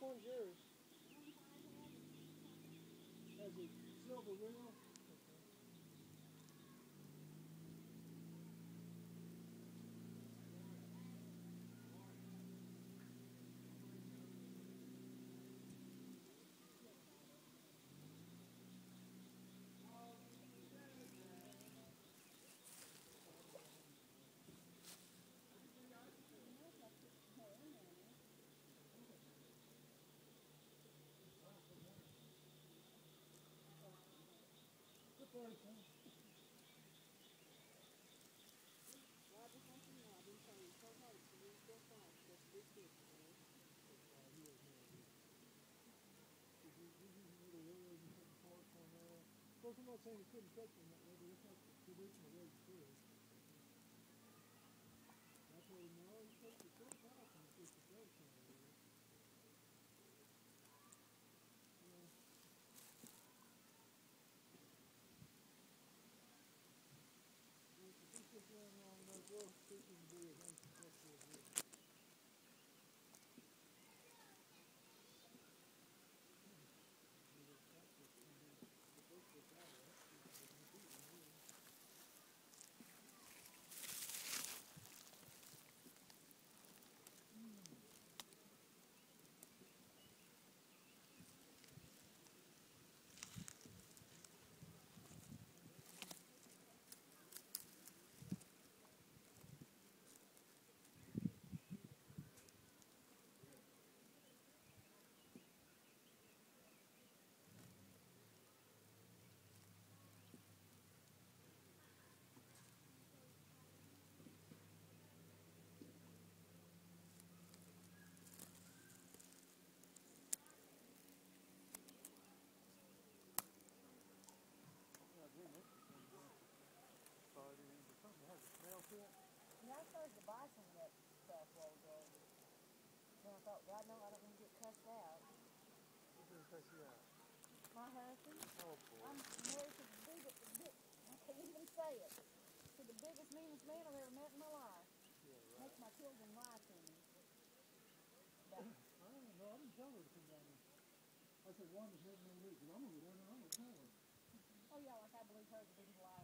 one's yours? Has a silver wheel? I'm not saying you couldn't catch them that way, but it's not the traditional way it. I it. And I started to buy some of that stuff while we. And I thought, God no, I don't want to get cussed out. Who's going to cuss you out? My husband. Oh, boy. I'm married to the biggest, the big, I can't even say it, to the biggest, meanest man I've ever met in my life. Yeah, right. Makes my children lie to me. But, I don't know, I didn't tell her to come down here. I said, one is every week, and I'm going to learn another time. Oh, yeah, like I believe her to be lying.